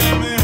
living down.